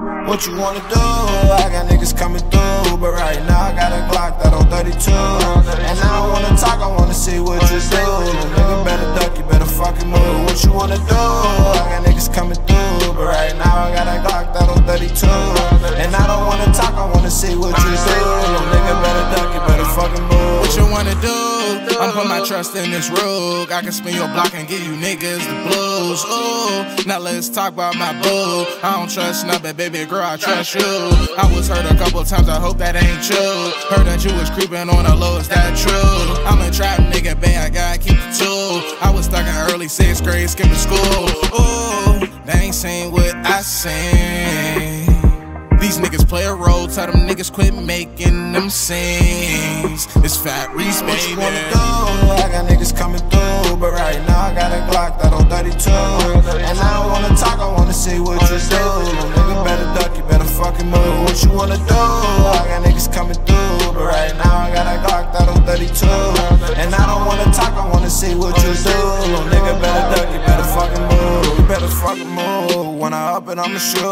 what you wanna do. I got niggas coming through, but right now I got a Glock that on 32. And I don't wanna talk, I wanna see what you do. Nigga better duck, you better fucking move. What you wanna do? I got niggas coming through, but right now I got a Glock that on 32. And I don't wanna talk, I wanna see what you do. Wanna do? I'm put my trust in this rogue. I can spin your block and give you niggas the blues. Ooh, now let's talk about my boo. I don't trust nothing, baby girl, I trust you. I was hurt a couple times, I hope that ain't true. Heard that you was creeping on the low, is that true? I'm a trap nigga, babe, I gotta keep the two. I was stuck in early sixth grade, skipping school. Ooh, they ain't seen what I seen. Niggas play a role, tell them niggas quit making them scenes. It's Phat Reese, What you wanna do? I got niggas coming through, but right now I got a Glock that on 32. And I don't wanna talk, I wanna see what you do. Nigga better duck, you better fucking move. What you wanna do? I got niggas coming through, but right now I got a Glock that on 32. And I don't wanna talk, I wanna see what you do. Better move. When I up it, I'ma shoot.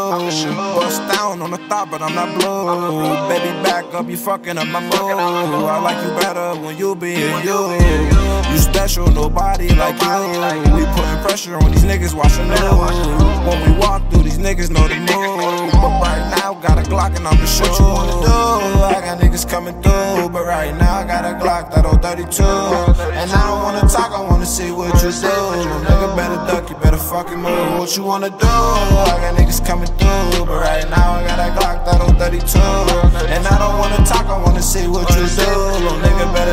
Bust down on the thought, but I'm not blue. Baby, back up, you fucking up my mood. I like you better when you being you. You special, nobody like you. We putting pressure on these niggas watching news. When we walk through, these niggas know the move. But right now, got a Glock and I'm the shoot. What you wanna do? I got niggas coming through, right now I got a Glock that on 32. And I don't wanna talk, I wanna see what you do. Nigga better duck, you better fucking move. What you wanna do? I got niggas coming through, but right now I got a Glock that on 32. And I don't wanna talk, I wanna see what you do. Nigga better